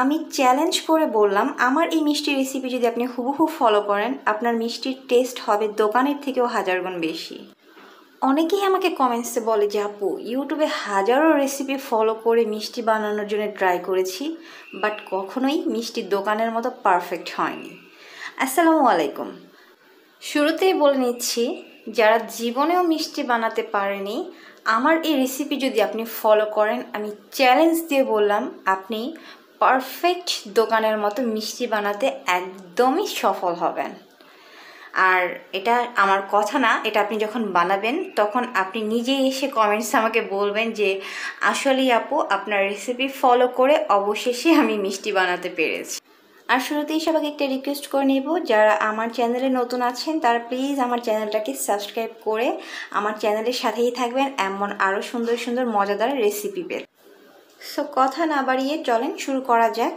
আমি চ্যালেঞ্জ করে বললাম, আমার এই মিষ্টির রেসিপি যদি আপনি হুবহু ফলো করেন, আপনার মিষ্টির টেস্ট হবে দোকানের থেকেও হাজার গুণ বেশি। অনেকেই আমাকে কমেন্টসে বলে যে, আপু ইউটিউবে হাজারো রেসিপি ফলো করে মিষ্টি বানানোর জন্য ট্রাই করেছি বাট কখনোই মিষ্টির দোকানের মতো পারফেক্ট হয়নি। আসসালামু আলাইকুম। শুরুতেই বলে নিচ্ছি, যারা জীবনেও মিষ্টি বানাতে পারেনি, আমার এই রেসিপি যদি আপনি ফলো করেন, আমি চ্যালেঞ্জ দিয়ে বললাম, আপনি পারফেক্ট দোকানের মতো মিষ্টি বানাতে একদমই সফল হবেন। আর এটা আমার কথা না, এটা আপনি যখন বানাবেন, তখন আপনি নিজেই এসে কমেন্টস আমাকে বলবেন যে, আসলেই আপু, আপনার রেসিপি ফলো করে অবশেষে আমি মিষ্টি বানাতে পেরেছি। আর শুরুতেই সবাইকে একটা রিকোয়েস্ট করে নেব, যারা আমার চ্যানেলে নতুন আছেন, তারা প্লিজ আমার চ্যানেলটাকে সাবস্ক্রাইব করে আমার চ্যানেলের সাথেই থাকবেন, এমন আরও সুন্দর সুন্দর মজাদার রেসিপি পেতে। সো কথা না বাড়িয়ে চলেন, শুরু করা যাক।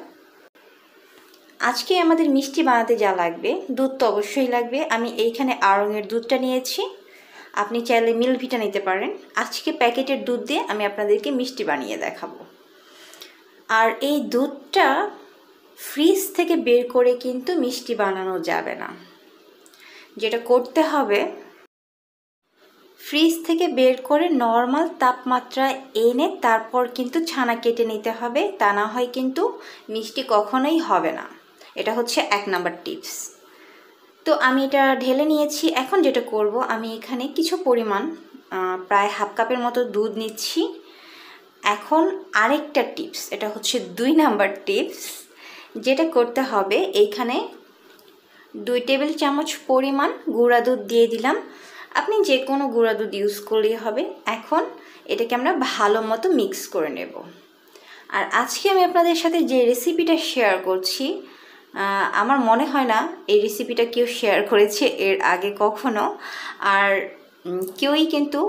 আজকে আমাদের মিষ্টি বানাতে যা লাগবে, দুধ তো অবশ্যই লাগবে। আমি এইখানে আড়ঙের দুধটা নিয়েছি। আপনি চাইলে মিল্কভিটা নিতে পারেন। আজকে প্যাকেটের দুধ দিয়ে আমি আপনাদেরকে মিষ্টি বানিয়ে দেখাবো। আর এই দুধটা ফ্রিজ থেকে বের করে কিন্তু মিষ্টি বানানো যাবে না। যেটা করতে হবে ফ্রিজ থেকে বের করে নর্মাল তাপমাত্রায় এনে তারপর কিন্তু ছানা কেটে নিতে হবে। তা না হয় কিন্তু মিষ্টি কখনোই হবে না। এটা হচ্ছে এক নাম্বার টিপস। তো আমি এটা ঢেলে নিয়েছি। এখন যেটা করব, আমি এখানে কিছু পরিমাণ প্রায় হাফ কাপের মতো দুধ নিচ্ছি। এখন আরেকটা টিপস, এটা হচ্ছে দুই নাম্বার টিপস, যেটা করতে হবে এইখানে দুই টেবিল চামচ পরিমাণ গুঁড়া দুধ দিয়ে দিলাম। আপনি যে কোনো গুঁড়া দুধ ইউজ করলেই হবে। এখন এটাকে আমরা ভালো মতো মিক্স করে নেব। আর আজকে আমি আপনাদের সাথে যে রেসিপিটা শেয়ার করছি আমার মনে হয় না এই রেসিপিটা কেউ শেয়ার করেছে এর আগে কখনো। আর কেউই কিন্তু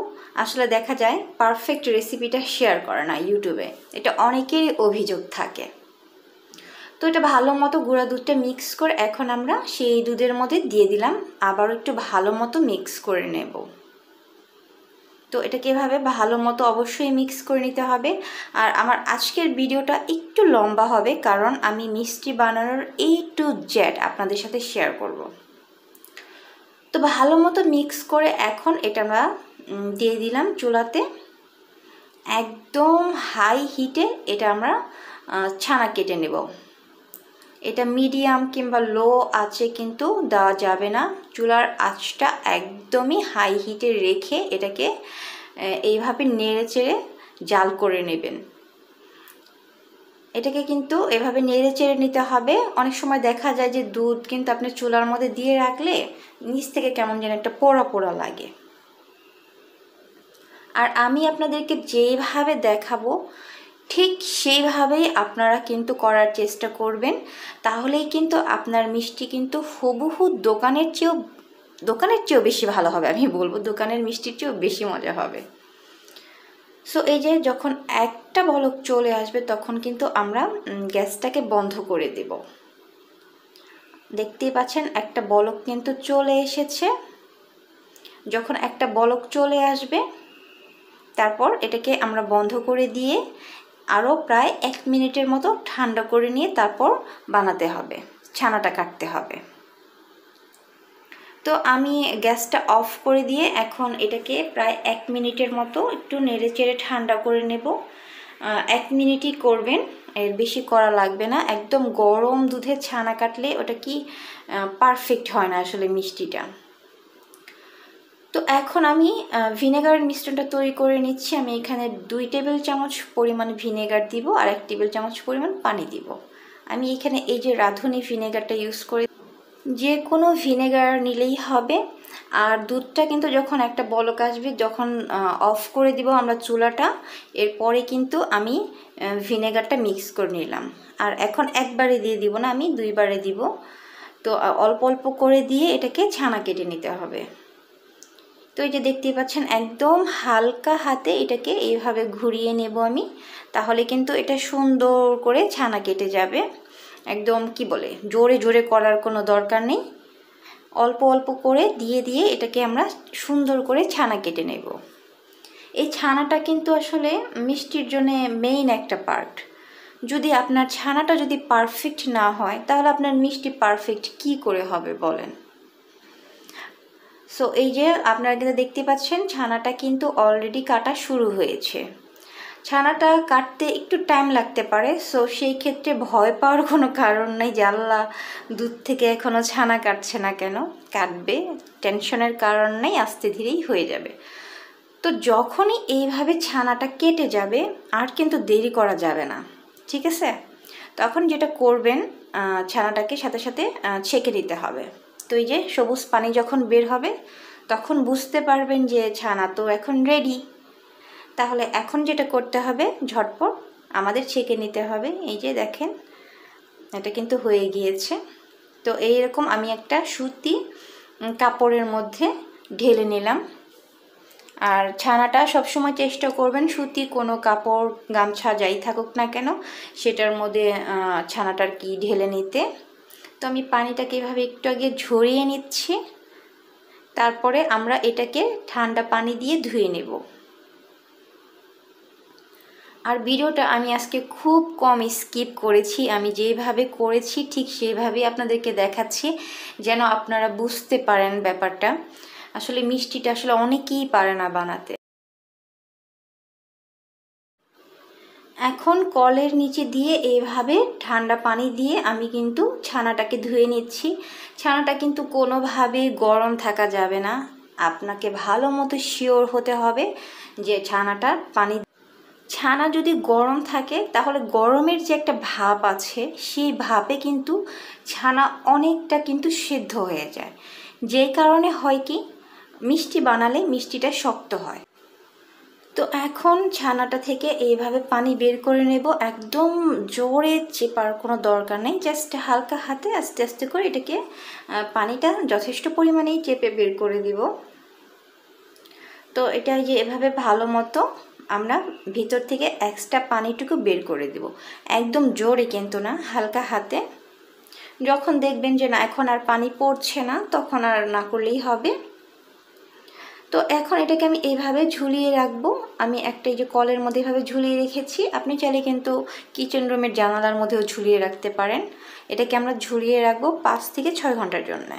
আসলে দেখা যায় পারফেক্ট রেসিপিটা শেয়ার করে না ইউটিউবে এটা অনেকেরই অভিযোগ থাকে। তো এটা ভালো মতো গুঁড়া দুধটা মিক্স করে এখন আমরা সেই দুধের মধ্যে দিয়ে দিলাম। আবার একটু ভালো মতো মিক্স করে নেব। তো এটাকে এভাবে ভালো মতো অবশ্যই মিক্স করে নিতে হবে। আর আমার আজকের ভিডিওটা একটু লম্বা হবে, কারণ আমি মিষ্টি বানানোর এই টু জেড আপনাদের সাথে শেয়ার করব। তো ভালো মতো মিক্স করে এখন এটা আমরা দিয়ে দিলাম চুলাতে। একদম হাই হিটে এটা আমরা ছানা কেটে নেব। এটা মিডিয়াম কিংবা লো আছে কিন্তু দেওয়া যাবে না। চুলার আঁচটা একদমই হাই হিটে রেখে এটাকে এইভাবে নেড়ে চেড়ে জাল করে নেবেন। এটাকে কিন্তু এভাবে নেড়ে চেড়ে নিতে হবে। অনেক সময় দেখা যায় যে দুধ কিন্তু আপনি চুলার মধ্যে দিয়ে রাখলে নিচ থেকে কেমন যেন একটা পোড়া পোড়া লাগে। আর আমি আপনাদেরকে যেভাবে দেখাবো ঠিক সেইভাবেই আপনারা কিন্তু করার চেষ্টা করবেন। তাহলেই কিন্তু আপনার মিষ্টি কিন্তু হুবহু দোকানের চেয়েও দোকানের চেয়েও বেশি ভালো হবে, আমি বলব দোকানের মিষ্টির চেয়েও বেশি মজা হবে। সো এই যে যখন একটা বলক চলে আসবে, তখন কিন্তু আমরা গ্যাসটাকে বন্ধ করে দেব। দেখতেই পাচ্ছেন, একটা বলক কিন্তু চলে এসেছে। যখন একটা বলক চলে আসবে, তারপর এটাকে আমরা বন্ধ করে দিয়ে আরও প্রায় এক মিনিটের মতো ঠান্ডা করে নিয়ে তারপর বানাতে হবে, ছানাটা কাটতে হবে। তো আমি গ্যাসটা অফ করে দিয়ে এখন এটাকে প্রায় এক মিনিটের মতো একটু নেড়ে চেড়ে ঠান্ডা করে নেব। এক মিনিটই করবেন, এর বেশি করা লাগবে না। একদম গরম দুধে ছানা কাটলে ওটা কি পারফেক্ট হয় না আসলে মিষ্টিটা। তো এখন আমি ভিনেগারের মিশ্রণটা তৈরি করে নিচ্ছি। আমি এখানে দুই টেবিল চামচ পরিমাণ ভিনেগার দিব আর এক টেবিল চামচ পরিমাণ পানি দিব। আমি এখানে এই যে রাঁধুনি ভিনেগারটা ইউজ করে যে কোনো ভিনেগার নিলেই হবে। আর দুধটা কিন্তু যখন একটা বলক আসবে, যখন অফ করে দিব আমরা চুলাটা, এরপরে কিন্তু আমি ভিনেগারটা মিক্স করে নিলাম। আর এখন একবারে দিয়ে দিব না, আমি দুইবারে দিব। তো অল্প অল্প করে দিয়ে এটাকে ছানা কেটে নিতে হবে। তো এই যে দেখতেই পাচ্ছেন, একদম হালকা হাতে এটাকে এইভাবে ঘুরিয়ে নেব আমি। তাহলে কিন্তু এটা সুন্দর করে ছানা কেটে যাবে। একদম কি বলে, জোরে জোরে করার কোনো দরকার নেই। অল্প অল্প করে দিয়ে দিয়ে এটাকে আমরা সুন্দর করে ছানা কেটে নেব। এই ছানাটা কিন্তু আসলে মিষ্টির জন্য মেইন একটা পার্ট যদি আপনার ছানাটা যদি পারফেক্ট না হয়, তাহলে আপনার মিষ্টি পারফেক্ট কি করে হবে বলেন? সো এই যে আপনারা কিন্তু দেখতে পাচ্ছেন, ছানাটা কিন্তু অলরেডি কাটা শুরু হয়েছে। ছানাটা কাটতে একটু টাইম লাগতে পারে সো সেই ক্ষেত্রে ভয় পাওয়ার কোনো কারণ নেই আল্লাহ দুধ থেকে এখনও ছানা কাটছে না কেন? কাটবে টেনশনের কারণ নেই, আস্তে ধীরেই হয়ে যাবে। তো যখনই এইভাবে ছানাটা কেটে যাবে, আর কিন্তু দেরি করা যাবে না, ঠিক আছে? তখন যেটা করবেন ছানাটাকে সাথে সাথে ছেঁকে দিতে হবে। তো এই যে সবুজ পানি যখন বের হবে, তখন বুঝতে পারবেন যে ছানা তো এখন রেডি তাহলে এখন যেটা করতে হবে, ঝটপট আমাদের ছেঁকে নিতে হবে। এই যে দেখেন, এটা কিন্তু হয়ে গিয়েছে। তো এইরকম আমি একটা সুতি কাপড়ের মধ্যে ঢেলে নিলাম। আর ছানাটা সবসময় চেষ্টা করবেন সুতি কোনো কাপড়, গামছা যাই থাকুক না কেন, সেটার মধ্যে ছানাটার কি ঢেলে নিতে। তো আমি পানিটাকে এভাবে একটু আগে ঝরিয়ে নিচ্ছি। তারপরে আমরা এটাকে ঠান্ডা পানি দিয়ে ধুয়ে নেব। আর ভিডিওটা আমি আজকে খুব কম স্কিপ করেছি। আমি যেভাবে করেছি ঠিক সেভাবেই আপনাদেরকে দেখাচ্ছি, যেন আপনারা বুঝতে পারেন ব্যাপারটা। আসলে মিষ্টিটা আসলে অনেকেই পারে না বানাতে। এখন কলের নিচে দিয়ে এভাবে ঠান্ডা পানি দিয়ে আমি কিন্তু ছানাটাকে ধুয়ে নিচ্ছি। ছানাটা কিন্তু কোনোভাবে গরম থাকা যাবে না। আপনাকে ভালো মতো শিওর হতে হবে যে ছানাটা পানি ছানা যদি গরম থাকে, তাহলে গরমের যে একটা ভাপ আছে, সেই ভাপে কিন্তু ছানা অনেকটা কিন্তু সিদ্ধ হয়ে যায়। যেই কারণে হয় কি, মিষ্টি বানালে মিষ্টিটা শক্ত হয়। তো এখন ছানাটা থেকে এইভাবে পানি বের করে নেব। একদম জোরে চেপার কোনো দরকার নেই। জাস্ট হালকা হাতে আস্তে আস্তে করে এটাকে পানিটা যথেষ্ট পরিমাণেই চেপে বের করে দিব। তো এটা যে এভাবে ভালো মতো আমরা ভিতর থেকে এক্সট্রা পানিটুকু বের করে দেব। একদম জোরে কিন্তু না, হালকা হাতে। যখন দেখবেন যে না, এখন আর পানি পড়ছে না, তখন আর না করলেই হবে। তো এখন এটাকে আমি এইভাবে ঝুলিয়ে রাখব। আমি একটা এই যে কলের মধ্যে এভাবে ঝুলিয়ে রেখেছি। আপনি চাইলে কিন্তু কিচেন রুমের জানালার মধ্যেও ঝুলিয়ে রাখতে পারেন। এটাকে আমরা ঝুলিয়ে রাখব পাঁচ থেকে ছয় ঘণ্টার জন্য।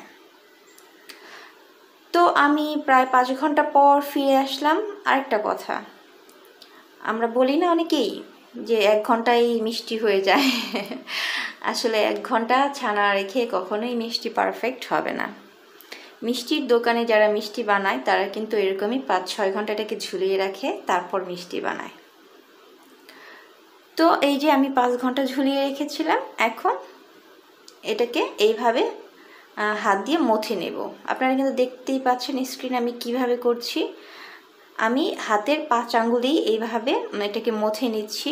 তো আমি প্রায় পাঁচ ঘণ্টা পর ফিরে আসলাম। আরেকটা কথা, আমরা বলি না অনেকেই যে এক ঘন্টায় মিষ্টি হয়ে যায়। আসলে এক ঘণ্টা ছানা রেখে কখনোই মিষ্টি পারফেক্ট হবে না। মিষ্টির দোকানে যারা মিষ্টি বানায়, তারা কিন্তু এরকমই পাঁচ, ছয় ঘন্টাটাকে ঝুলিয়ে রাখে, তারপর মিষ্টি বানায়। তো এই যে আমি পাঁচ ঘণ্টা ঝুলিয়ে রেখেছিলাম, এখন এটাকে এইভাবে হাত দিয়ে মথে নেব। আপনারা কিন্তু দেখতেই পাচ্ছেন স্ক্রিন আমি কীভাবে করছি। আমি হাতের পাঁচ আঙ্গুলেই এইভাবে এটাকে মথে নিচ্ছি।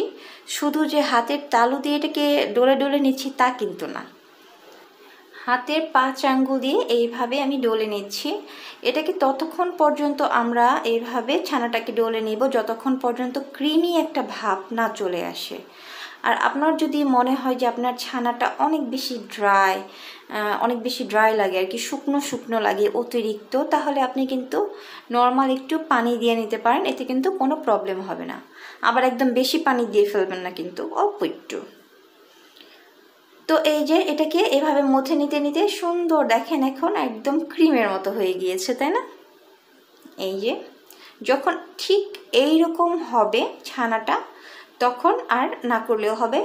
শুধু যে হাতের তালু দিয়ে এটাকে ডলে ডলে নিচ্ছি তা কিন্তু না। হাতের পাঁচ আঙ্গুল দিয়ে এইভাবে আমি ডলে নিচ্ছি। এটাকে ততক্ষণ পর্যন্ত আমরা এইভাবে ছানাটাকে ডলে নিব, যতক্ষণ পর্যন্ত ক্রিমি একটা ভাব না চলে আসে? আর আপনার যদি মনে হয় যে আপনার ছানাটা অনেক বেশি ড্রাই অনেক বেশি ড্রাই লাগে আর কি, শুকনো শুকনো লাগে অতিরিক্ত, তাহলে আপনি কিন্তু নর্মাল একটু পানি দিয়ে নিতে পারেন, এতে কিন্তু কোনো প্রবলেম হবে না। আবার একদম বেশি পানি দিয়ে ফেলবেন না কিন্তু, অল্প একটু। তো এই যে এটাকে এভাবে মথে নিতে নিতে সুন্দর দেখেন এখন একদম ক্রিমের মতো হয়ে গিয়েছে, তাই না? এই যে যখন ঠিক এই রকম হবে ছানাটা, তখন আর না করলেও হবে।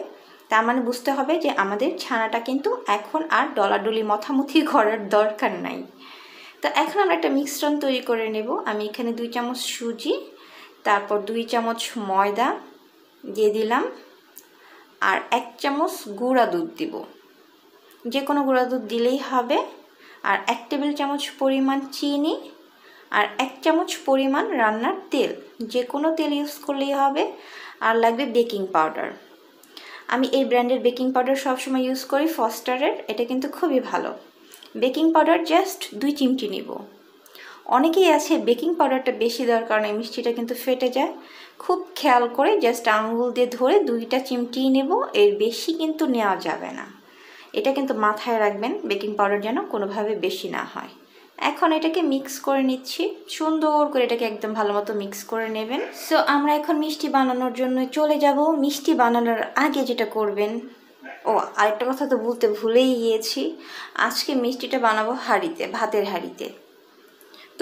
তার মানে বুঝতে হবে যে আমাদের ছানাটা কিন্তু এখন আর ডলাডলি মথামথি করার দরকার নাই। তো এখন আমরা একটা মিশ্রণ তৈরি করে নেব। আমি এখানে দুই চামচ সুজি, তারপর দুই চামচ ময়দা দিয়ে দিলাম। আর এক চামচ গুঁড়া দুধ দিব। যে কোনো গুঁড়া দুধ দিলেই হবে। আর এক টেবিল চামচ পরিমাণ চিনি আর এক চামচ পরিমাণ রান্নার তেল। যে কোনো তেল ইউজ করলেই হবে। আর লাগবে বেকিং পাউডার। আমি এই ব্র্যান্ডের বেকিং পাউডার সবসময় ইউজ করি, ফস্টারের। এটা কিন্তু খুবই ভালো। বেকিং পাউডার জাস্ট দুই চিমটি নিব। অনেকেই আছে বেকিং পাউডারটা বেশি দেওয়ার কারণে মিষ্টিটা কিন্তু ফেটে যায়। খুব খেয়াল করে জাস্ট আঙুল দিয়ে ধরে দুইটা চিমটি নেব, এর বেশি কিন্তু নেওয়া যাবে না। এটা কিন্তু মাথায় রাখবেন, বেকিং পাউডার যেন কোনোভাবে বেশি না হয়। এখন এটাকে মিক্স করে নিচ্ছি, সুন্দর করে এটাকে একদম ভালো মতো মিক্স করে নেবেন। সো আমরা এখন মিষ্টি বানানোর জন্য চলে যাব। মিষ্টি বানানোর আগে যেটা করবেন, ও, আরেকটা কথা তো বলতে ভুলেই গিয়েছি। আজকে মিষ্টিটা বানাবো হাঁড়িতে, ভাতের হাঁড়িতে।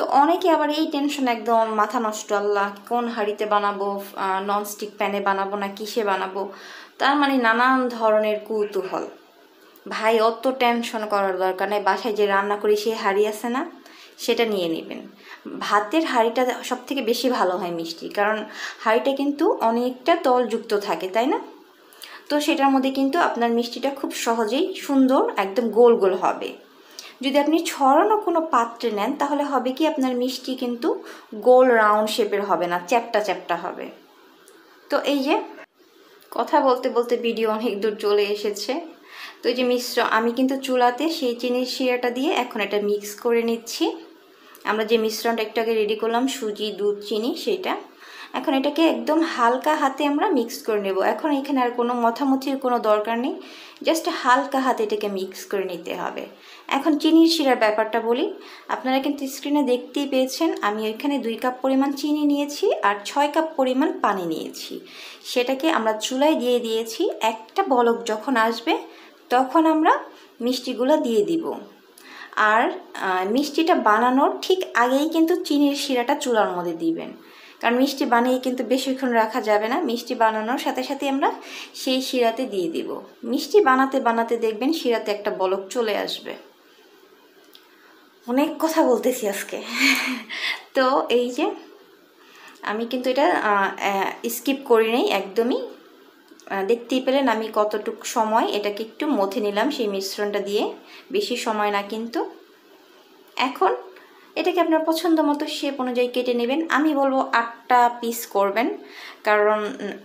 তো অনেকে আবার এই টেনশন একদম, মাথা নষ্ট, আল্লাহ কোন হাঁড়িতে বানাবো ননস্টিক প্যানে বানাবো না কিসে বানাবো? তার মানে নানান ধরনের কৌতূহল। ভাই, অত টেনশন করার দরকার নেই, বাসায় যে রান্না করি সেই হাঁড়ি আছে না, সেটা নিয়ে নেবেন। ভাতের হাঁড়িটা সব থেকে বেশি ভালো হয় মিষ্টি, কারণ হাঁড়িটা কিন্তু অনেকটা তলযুক্ত থাকে, তাই না? তো সেটার মধ্যে কিন্তু আপনার মিষ্টিটা খুব সহজেই সুন্দর, একদম গোল গোল হবে। যদি আপনি ছড়ানো কোনো পাত্রে নেন, তাহলে হবে কি আপনার মিষ্টি কিন্তু গোল রাউন্ড শেপের হবে না, চ্যাপটা চ্যাপটা হবে। তো এই যে কথা বলতে বলতে ভিডিও অনেক দূর চলে এসেছে। তো এই যে মিশ্র, আমি কিন্তু চুলাতে সেই চিনির শিরাটা দিয়ে এখন এটা মিক্স করে নিচ্ছি। আমরা যে মিশ্রণটা একটু আগে রেডি করলাম, সুজি, দুধ, চিনি সেটা এখন এটাকে একদম হালকা হাতে আমরা মিক্স করে নেব। এখন এখানে আর কোনো মথামথির কোনো দরকার নেই। জাস্ট হালকা হাতে এটাকে মিক্স করে নিতে হবে। এখন চিনির শিরার ব্যাপারটা বলি। আপনারা কিন্তু স্ক্রিনে দেখতেই পেয়েছেন, আমি এখানে দুই কাপ পরিমাণ চিনি নিয়েছি আর ছয় কাপ পরিমাণ পানি নিয়েছি। সেটাকে আমরা চুলায় দিয়ে দিয়েছি। একটা বলক যখন আসবে, তখন আমরা মিষ্টিগুলো দিয়ে দিব। আর মিষ্টিটা বানানোর ঠিক আগেই কিন্তু চিনির শিরাটা চুলার মধ্যে দিবেন। কারণ মিষ্টি বানিয়ে কিন্তু বেশিক্ষণ রাখা যাবে না। মিষ্টি বানানোর সাথে সাথে আমরা সেই শিরাতে দিয়ে দিব। মিষ্টি বানাতে বানাতে দেখবেন শিরাতে একটা বলক চলে আসবে। অনেক কথা বলতেছি আজকে। তো এই যে আমি কিন্তু এটা স্কিপ করি নেই, একদমই। দেখতেই পেলেন আমি কতটুক সময় এটাকে একটু মথে নিলাম সেই মিশ্রণটা দিয়ে। বেশি সময় না কিন্তু। এখন এটাকে আপনার পছন্দ মতো শেপ অনুযায়ী কেটে নেবেন। আমি বলব আটটা পিস করবেন। কারণ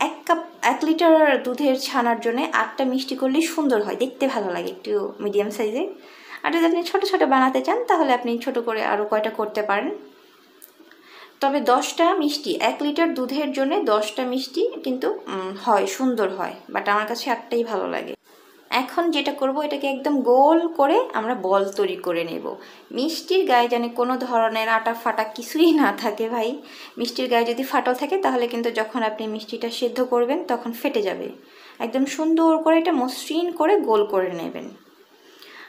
এক কাপ এক লিটার দুধের ছানার জন্য আটটা মিষ্টি করলেই সুন্দর হয়। দেখতে ভালো লাগে একটু মিডিয়াম সাইজে আর যদি আপনি ছোটো ছোটো বানাতে চান, তাহলে আপনি ছোট করে আরও কয়টা করতে পারেন। তবে দশটা মিষ্টি, এক লিটার দুধের জন্য দশটা মিষ্টি কিন্তু হয়, সুন্দর হয়। বাট আমার কাছে আটটাই ভালো লাগে। এখন যেটা করব, এটাকে একদম গোল করে আমরা বল তৈরি করে নেব। মিষ্টির গায়ে যেন কোনো ধরনের আটা ফাটা কিছুই না থাকে ভাই। মিষ্টির গায়ে যদি ফাটল থাকে, তাহলে কিন্তু যখন আপনি মিষ্টিটা সিদ্ধ করবেন, তখন ফেটে যাবে। একদম সুন্দর করে এটা মসৃণ করে গোল করে নেবেন।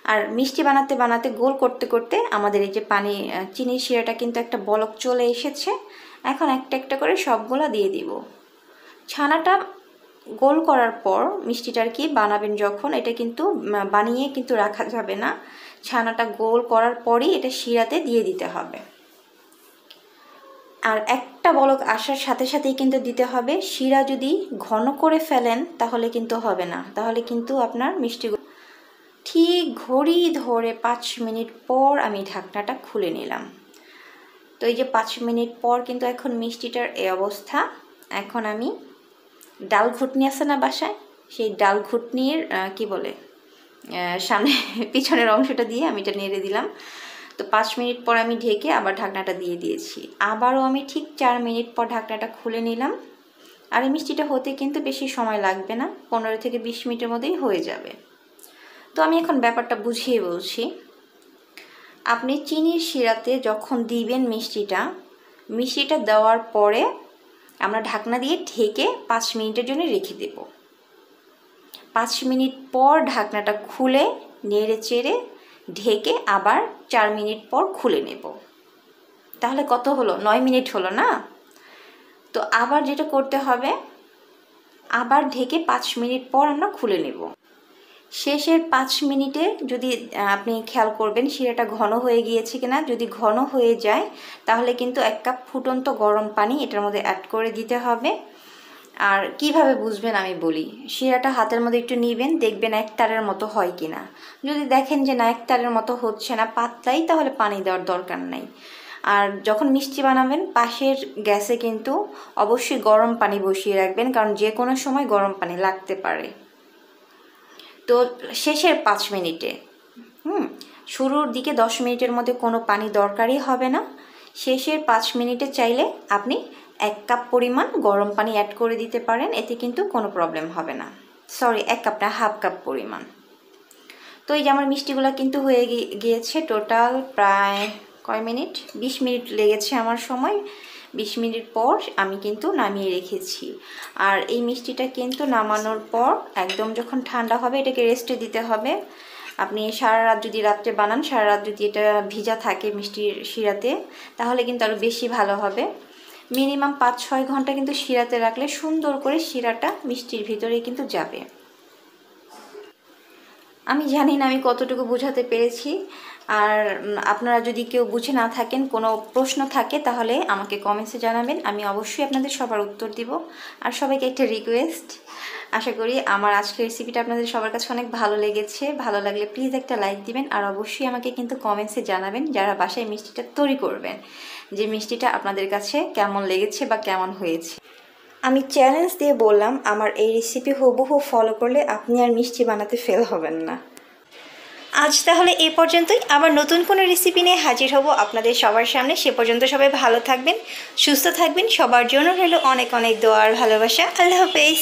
আর মিষ্টি বানাতে বানাতে, গোল করতে করতে আমাদের এই যে পানি চিনির শিরাটা কিন্তু একটা বলক চলে এসেছে। এখন একটা একটা করে সবগুলা দিয়ে দিব। ছানাটা গোল করার পর মিষ্টিটার কি বানাবেন যখন, এটা কিন্তু বানিয়ে কিন্তু রাখা যাবে না। ছানাটা গোল করার পরই এটা শিরাতে দিয়ে দিতে হবে। আর একটা বলক আসার সাথে সাথেই কিন্তু দিতে হবে। শিরা যদি ঘন করে ফেলেন, তাহলে কিন্তু হবে না। তাহলে কিন্তু আপনার মিষ্টি ঠিক ঘড়ি ধরে পাঁচ মিনিট পর আমি ঢাকনাটা খুলে নিলাম। তো এই যে পাঁচ মিনিট পর কিন্তু এখন মিষ্টিটার এ অবস্থা। এখন আমি ডাল ঘুটনি আছে না বাসায়? সেই ডাল ঘুটনির কি বলে সামনে পিছনের অংশটা দিয়ে আমি এটা নেড়ে দিলাম। তো পাঁচ মিনিট পর আমি ঢেকে আবার ঢাকনাটা দিয়ে দিয়েছি। আবারও আমি ঠিক চার মিনিট পর ঢাকনাটা খুলে নিলাম। আর এই মিষ্টিটা হতে কিন্তু বেশি সময় লাগবে না, পনেরো থেকে বিশ মিনিটের মধ্যেই হয়ে যাবে। তো আমি এখন ব্যাপারটা বুঝিয়ে বলছি। আপনি চিনির শিরাতে যখন দিবেন মিষ্টিটা মিষ্টিটা দেওয়ার পরে আমরা ঢাকনা দিয়ে ঢেকে পাঁচ মিনিটের জন্য রেখে দেব। পাঁচ মিনিট পর ঢাকনাটা খুলে, নেড়ে চেড়ে ঢেকে আবার চার মিনিট পর খুলে নেব। তাহলে কত হলো? নয় মিনিট হলো না? তো আবার যেটা করতে হবে, আবার ঢেকে পাঁচ মিনিট পর আমরা খুলে নেব। শেষের পাঁচ মিনিটে যদি আপনি খেয়াল করবেন শিরাটা ঘন হয়ে গিয়েছে কিনা, যদি ঘন হয়ে যায়, তাহলে কিন্তু এক কাপ ফুটন্ত গরম পানি এটার মধ্যে অ্যাড করে দিতে হবে। আর কীভাবে বুঝবেন আমি বলি, শিরাটা হাতের মধ্যে একটু নিবেন, দেখবেন এক তারের মতো হয় কি না যদি দেখেন যে না, এক তারের মতো হচ্ছে না পাতলাই, তাহলে পানি দেওয়ার দরকার নেই। আর যখন মিষ্টি বানাবেন, পাশের গ্যাসে কিন্তু অবশ্যই গরম পানি বসিয়ে রাখবেন, কারণ যে কোনো সময় গরম পানি লাগতে পারে। তো শেষের পাঁচ মিনিটে। হুম, শুরুর দিকে দশ মিনিটের মধ্যে কোনো পানি দরকারই হবে না। শেষের পাঁচ মিনিটে চাইলে আপনি এক কাপ পরিমাণ গরম পানি অ্যাড করে দিতে পারেন, এতে কিন্তু কোনো প্রবলেম হবে না। সরি এক কাপ না হাফ কাপ পরিমাণ। তো এই যে আমার মিষ্টিগুলো কিন্তু হয়ে গিয়েছে টোটাল প্রায় কয় মিনিট? বিশ মিনিট লেগেছে আমার সময়। বিশ মিনিট পর আমি কিন্তু নামিয়ে রেখেছি। আর এই মিষ্টিটা কিন্তু নামানোর পর একদম যখন ঠান্ডা হবে এটাকে রেস্টে দিতে হবে। আপনি সারা রাত যদি রাত্রে বানান, সারা রাত যদি এটা ভিজা থাকে মিষ্টির শিরাতে, তাহলে কিন্তু আরও বেশি ভালো হবে। মিনিমাম পাঁচ ছয় ঘণ্টা কিন্তু শিরাতে রাখলে সুন্দর করে শিরাটা মিষ্টির ভিতরে কিন্তু যাবে। আমি জানি না আমি কতটুকু বোঝাতে পেরেছি। আর আপনারা যদি কেউ বুঝে না থাকেন, কোনো প্রশ্ন থাকে, তাহলে আমাকে কমেন্টসে জানাবেন। আমি অবশ্যই আপনাদের সবার উত্তর দিব। আর সবাইকে একটা রিকোয়েস্ট আশা করি আমার আজকের রেসিপিটা আপনাদের সবার কাছে অনেক ভালো লেগেছে। ভালো লাগলে প্লিজ একটা লাইক দিবেন, আর অবশ্যই আমাকে কিন্তু কমেন্টসে জানাবেন যারা বাসায় মিষ্টিটা তৈরি করবেন, যে মিষ্টিটা আপনাদের কাছে কেমন লেগেছে বা কেমন হয়েছে। আমি চ্যালেঞ্জ দিয়ে বললাম, আমার এই রেসিপি হুবহু ফলো করলে আপনি আর মিষ্টি বানাতে ফেল হবেন না। আজ তাহলে এ পর্যন্তই। আবার নতুন কোনো রেসিপি নিয়ে হাজির হব আপনাদের সবার সামনে। সে পর্যন্ত সবাই ভালো থাকবেন, সুস্থ থাকবেন। সবার জন্য রইল অনেক অনেক দোয়ার ভালোবাসা। আল্লাহ হাফেজ।